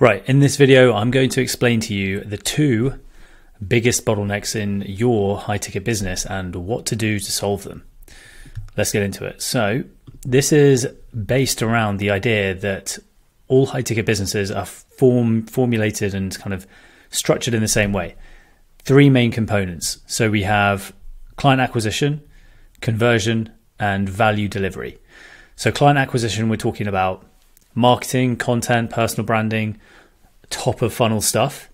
Right, in this video, I'm going to explain to you the two biggest bottlenecks in your high ticket business and what to do to solve them. Let's get into it. So, this is based around the idea that all high ticket businesses are form, formulated and kind of structured in the same way. Three main components. So, we have client acquisition, conversion, and value delivery. So, client acquisition, we're talking about marketing, content, personal branding, top of funnel stuff.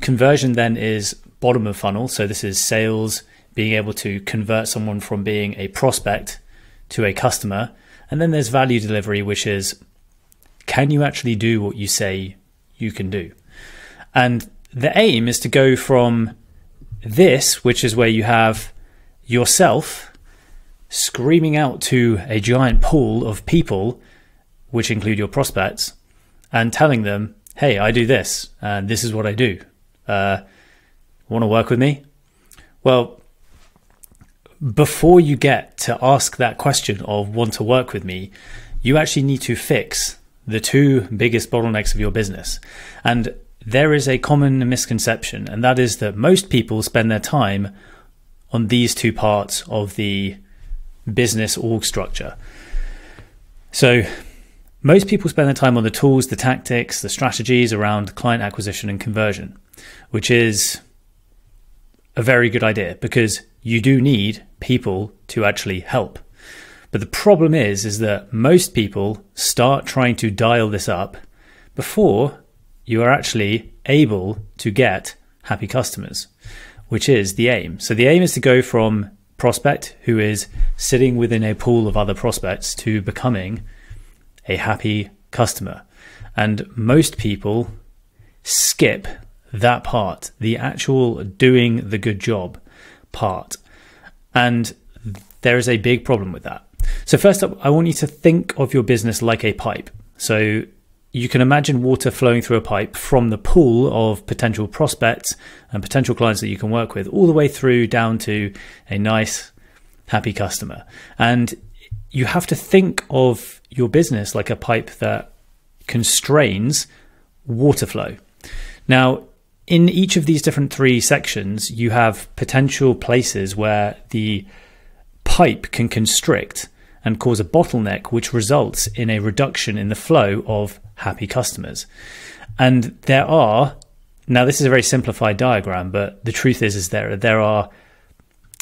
Conversion then is bottom of funnel. So this is sales, being able to convert someone from being a prospect to a customer. And then there's value delivery, which is can you actually do what you say you can do? And the aim is to go from this, which is where you have yourself screaming out to a giant pool of people which include your prospects, and telling them, hey, I do this, and this is what I do. Uh, want to work with me? Well, before you get to ask that question of want to work with me, you actually need to fix the two biggest bottlenecks of your business. And there is a common misconception, and that is that most people spend their time on these two parts of the business org structure. So most people spend their time on the tools, the tactics, the strategies around client acquisition and conversion, which is a very good idea because you do need people to actually help. But the problem is is that most people start trying to dial this up before you are actually able to get happy customers, which is the aim. So the aim is to go from prospect who is sitting within a pool of other prospects to becoming a happy customer. And most people skip that part, the actual doing the good job part. And there is a big problem with that. So, first up, I want you to think of your business like a pipe. So, you can imagine water flowing through a pipe from the pool of potential prospects and potential clients that you can work with, all the way through down to a nice, happy customer. And you have to think of your business like a pipe that constrains water flow. Now, in each of these different three sections, you have potential places where the pipe can constrict and cause a bottleneck, which results in a reduction in the flow of happy customers. And there are now this is a very simplified diagram, but the truth is is there there are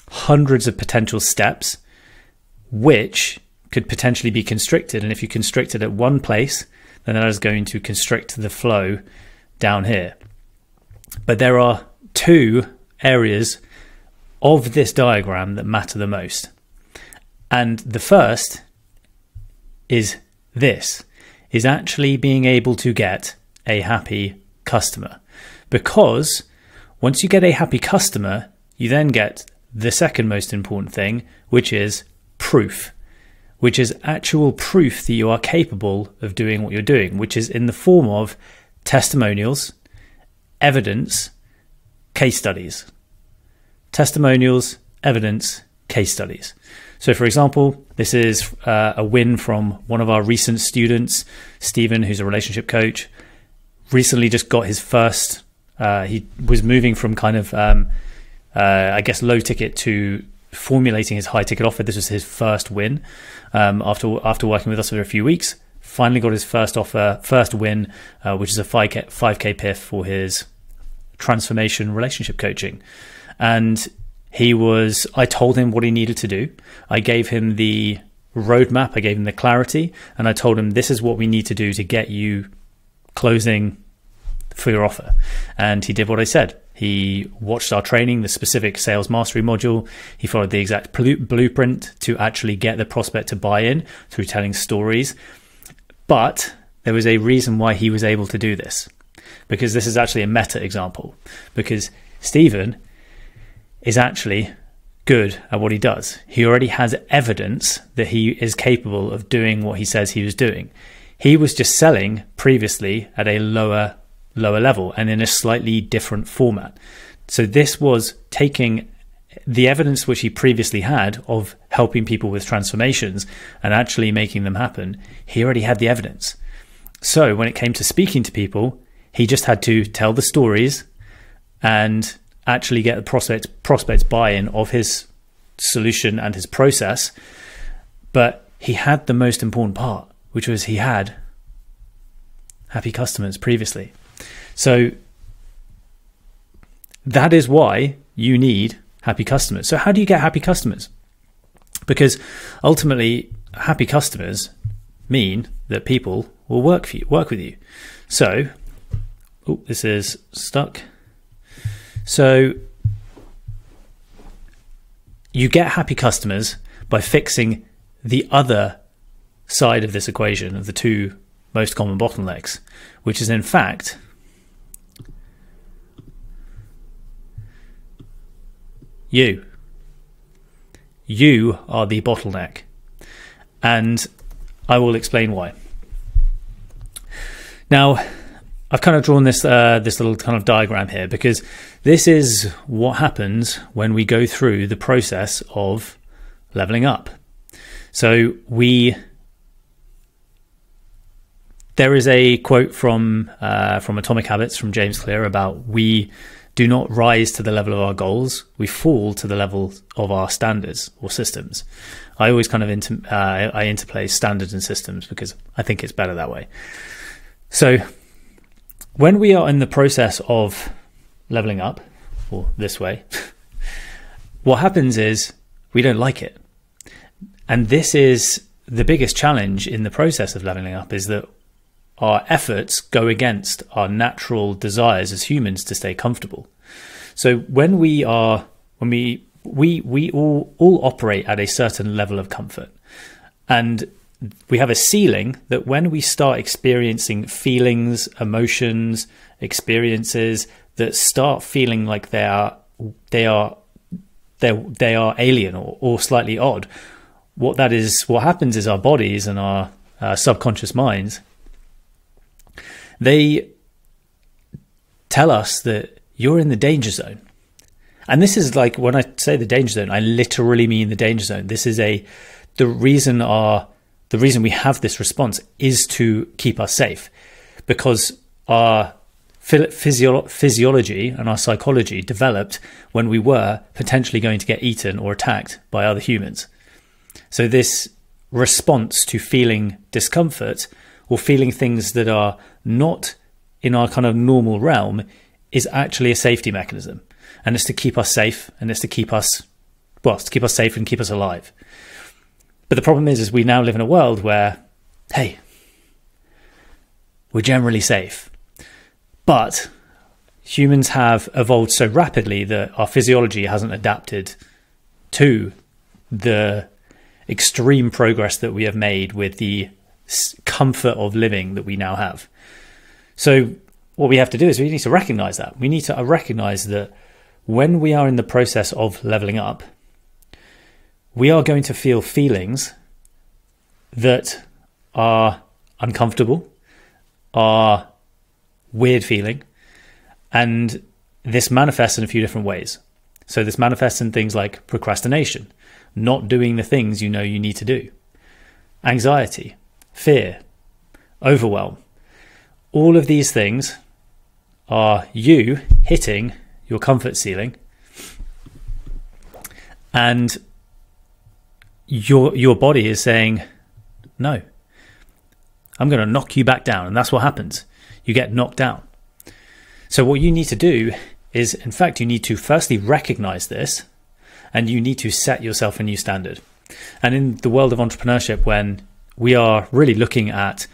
hundreds of potential steps which could potentially be constricted. And if you constrict it at one place, then that is going to constrict the flow down here. But there are two areas of this diagram that matter the most. And the first is this is actually being able to get a happy customer. Because once you get a happy customer, you then get the second most important thing, which is proof, which is actual proof that you are capable of doing what you're doing, which is in the form of testimonials, evidence, case studies. Testimonials, evidence, case studies. So, for example, this is uh, a win from one of our recent students, Stephen, who's a relationship coach. Recently, just got his first. Uh, he was moving from kind of, um, uh, I guess, low ticket to formulating his high ticket offer. This was his first win um, after after working with us for a few weeks. Finally got his first offer, first win, uh, which is a 5K, 5K PIF for his transformation relationship coaching. And he was, I told him what he needed to do. I gave him the roadmap, I gave him the clarity, and I told him this is what we need to do to get you closing for your offer. And he did what I said. He watched our training, the specific sales mastery module. He followed the exact blueprint to actually get the prospect to buy in through telling stories. But there was a reason why he was able to do this, because this is actually a meta example. Because Stephen is actually good at what he does. He already has evidence that he is capable of doing what he says he was doing. He was just selling previously at a lower lower level and in a slightly different format. So this was taking the evidence which he previously had of helping people with transformations and actually making them happen. He already had the evidence. So when it came to speaking to people, He just had to tell the stories and actually get the prospect prospects buy-in of his solution and his process. But he had the most important part, which was he had happy customers previously. So that is why you need happy customers. So how do you get happy customers? Because ultimately, happy customers mean that people will work for you, work with you. So, oh, this is stuck. So you get happy customers by fixing the other side of this equation of the two most common bottlenecks, which is in fact you. You are the bottleneck. And I will explain why. Now, I've kind of drawn this uh, this little kind of diagram here because this is what happens when we go through the process of leveling up. So we there is a quote from uh, from Atomic Habits from James Clear about we do not rise to the level of our goals, we fall to the level of our standards or systems. I always kind of inter- uh, I interplay standards and systems because I think it's better that way. So when we are in the process of leveling up, or this way, what happens is we don't like it. And this is the biggest challenge in the process of leveling up is that our efforts go against our natural desires as humans to stay comfortable. So when we are when we we we all all operate at a certain level of comfort. And we have a ceiling that when we start experiencing feelings, emotions, experiences that start feeling like they are they are they they are alien or, or slightly odd, what that is what happens is our bodies and our uh, subconscious minds they tell us that you're in the danger zone. And this is like when I say the danger zone, I literally mean the danger zone. This is a the reason our the reason we have this response is to keep us safe because our physio- physiology and our psychology developed when we were potentially going to get eaten or attacked by other humans. So this response to feeling discomfort or feeling things that are not in our kind of normal realm is actually a safety mechanism. And it's to keep us safe and it's to keep us, well, to keep us safe and keep us alive. But the problem is, is we now live in a world where, hey, we're generally safe. But humans have evolved so rapidly that our physiology hasn't adapted to the extreme progress that we have made with the comfort of living that we now have. So what we have to do is we need to recognize that. We need to recognize that when we are in the process of leveling up, we are going to feel feelings that are uncomfortable, are weird feeling, and this manifests in a few different ways. So this manifests in things like procrastination, not doing the things you know you need to do, anxiety, fear, overwhelm, all of these things are you hitting your comfort ceiling. And your your body is saying no i'm going to knock you back down. And that's what happens. You get knocked down. So what you need to do is in fact you need to firstly recognize this and you need to set yourself a new standard. And in the world of entrepreneurship when we are really looking at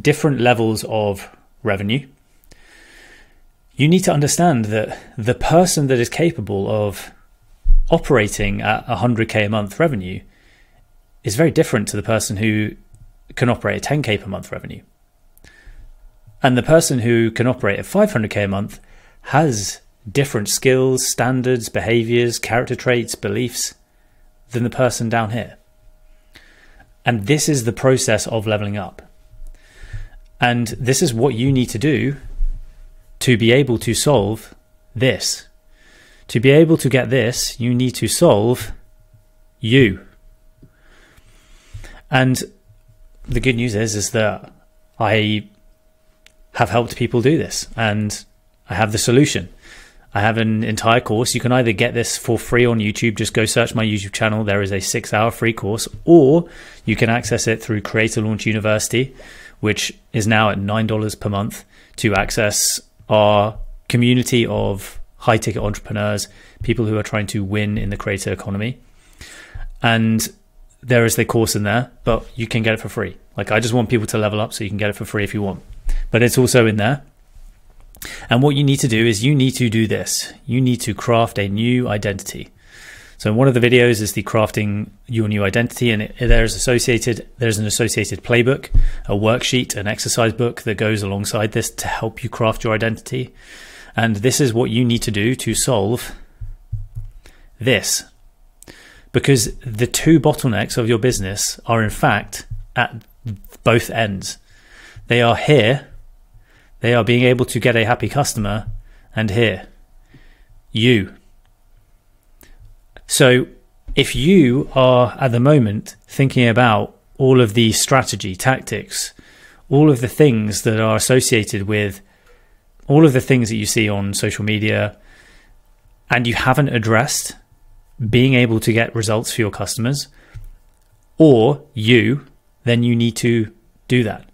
different levels of revenue, you need to understand that the person that is capable of operating at 100k a month revenue is very different to the person who can operate a 10k per month revenue. And the person who can operate at 500k a month has different skills, standards, behaviors, character traits, beliefs than the person down here. And this is the process of leveling up. And this is what you need to do to be able to solve this. To be able to get this, you need to solve you. And the good news is is that I have helped people do this and I have the solution. I have an entire course. You can either get this for free on YouTube, just go search my YouTube channel. There is a six hour free course, or you can access it through Creator Launch University, which is now at $9 per month to access our community of high ticket entrepreneurs, people who are trying to win in the creator economy. And there is the course in there, but you can get it for free. Like I just want people to level up so you can get it for free if you want. But it's also in there. And what you need to do is you need to do this. You need to craft a new identity. So in one of the videos is the crafting your new identity, and it, there's associated there's an associated playbook, a worksheet, an exercise book that goes alongside this to help you craft your identity. And this is what you need to do to solve this. Because the two bottlenecks of your business are in fact at both ends. They are here they are being able to get a happy customer and here, you. So if you are at the moment thinking about all of the strategy, tactics, all of the things that are associated with all of the things that you see on social media, and you haven't addressed being able to get results for your customers or you, then you need to do that.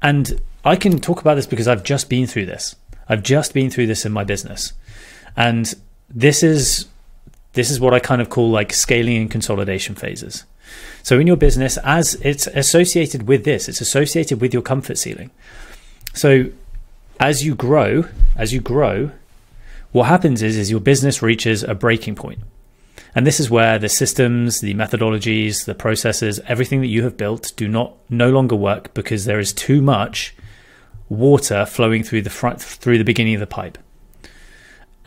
And I can talk about this because I've just been through this. I've just been through this in my business. And this is this is what I kind of call like scaling and consolidation phases. So in your business as it's associated with this, it's associated with your comfort ceiling. So as you grow, as you grow, what happens is is your business reaches a breaking point. And this is where the systems, the methodologies, the processes, everything that you have built do not no longer work because there is too much water flowing through the front through the beginning of the pipe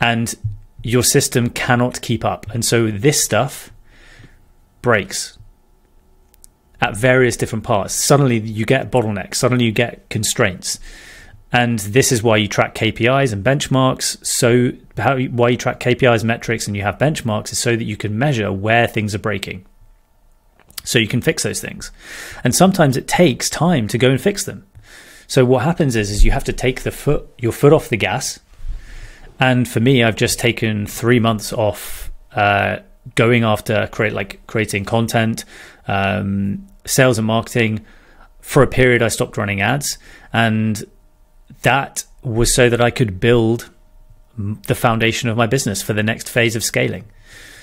and your system cannot keep up. And so this stuff breaks at various different parts. Suddenly you get bottlenecks. Suddenly you get constraints. And this is why you track KPIs and benchmarks. So how, why you track KPIs metrics and you have benchmarks is so that you can measure where things are breaking. So you can fix those things. And sometimes it takes time to go and fix them. So what happens is, is you have to take the foot, your foot off the gas. And for me, I've just taken three months off uh, going after create like creating content, um, sales and marketing. For a period, I stopped running ads, and that was so that I could build the foundation of my business for the next phase of scaling.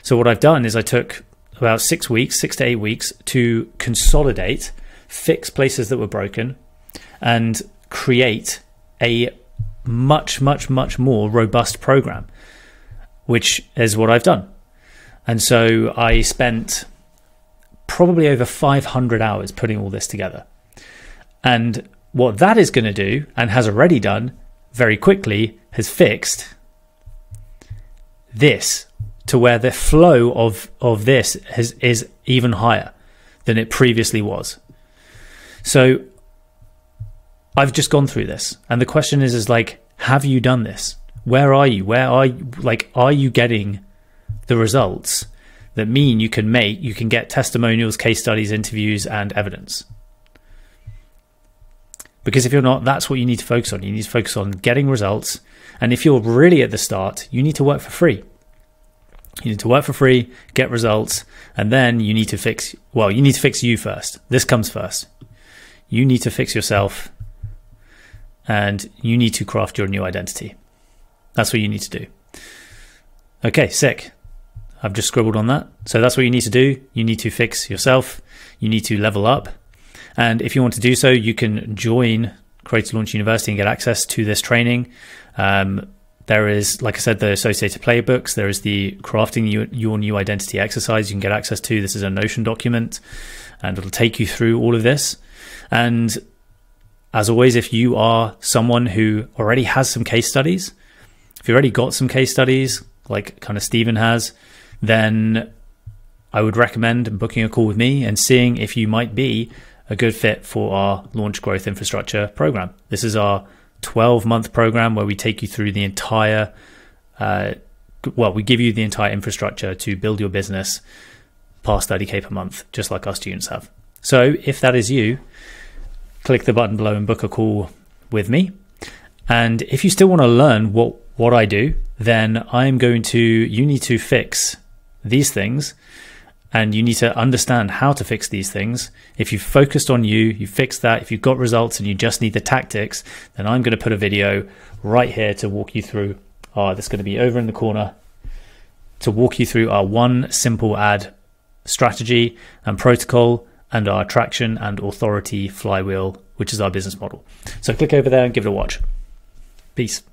So what I've done is I took about six weeks, six to eight weeks to consolidate, fix places that were broken, and create a much, much, much more robust program, which is what I've done. And so I spent probably over 500 hours putting all this together. And what that is going to do, and has already done very quickly, has fixed this to where the flow of, of this has, is even higher than it previously was. So I've just gone through this. And the question is, is like, have you done this? Where are you? Where are you? Like, are you getting the results that mean you can make, you can get testimonials, case studies, interviews, and evidence? Because if you're not, that's what you need to focus on. You need to focus on getting results. And if you're really at the start, you need to work for free. You need to work for free, get results, and then you need to fix, well, you need to fix you first. This comes first. You need to fix yourself and you need to craft your new identity. That's what you need to do. Okay, sick. I've just scribbled on that. So that's what you need to do. You need to fix yourself. You need to level up. And if you want to do so, you can join Creator Launch University and get access to this training. Um, there is, like I said, the associated playbooks. There is the crafting your, your new identity exercise you can get access to. This is a Notion document and it'll take you through all of this. And as always, if you are someone who already has some case studies, if you've already got some case studies, like kind of Stephen has, then I would recommend booking a call with me and seeing if you might be a good fit for our launch growth infrastructure program. This is our 12 month program where we take you through the entire, uh, well, we give you the entire infrastructure to build your business past 30K per month, just like our students have. So if that is you, click the button below and book a call with me. And if you still want to learn what, what I do, then I'm going to, you need to fix these things and you need to understand how to fix these things. If you've focused on you, you fix that. If you've got results and you just need the tactics, then I'm going to put a video right here to walk you through. Oh, that's going to be over in the corner to walk you through our one simple ad strategy and protocol and our traction and authority flywheel, which is our business model. So click over there and give it a watch. Peace.